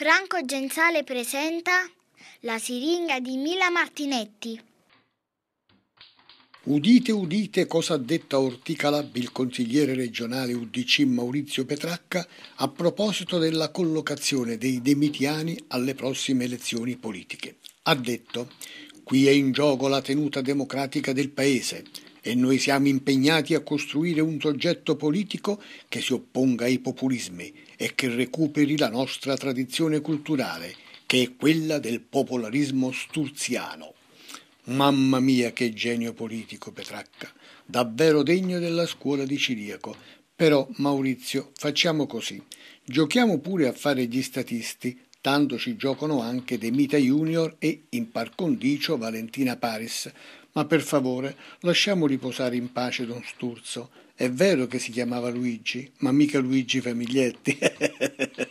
Franco Genzale presenta La siringa di Mila Martinetti. Udite, udite cosa ha detto a Orticalab il consigliere regionale UDC Maurizio Petracca a proposito della collocazione dei demitiani alle prossime elezioni politiche. Ha detto: Qui è in gioco la tenuta democratica del paese e noi siamo impegnati a costruire un soggetto politico che si opponga ai populismi e che recuperi la nostra tradizione culturale, che è quella del popolarismo sturziano. Mamma mia che genio politico Petracca, davvero degno della scuola di Ciriaco. Però, Maurizio, facciamo così. Giochiamo pure a fare gli statisti, tanto ci giocano anche De Mita Junior e, in par condicio, Valentina Paris. Ma per favore, lasciamo riposare in pace Don Sturzo. È vero che si chiamava Luigi, ma mica Luigi Famiglietti.